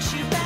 you back.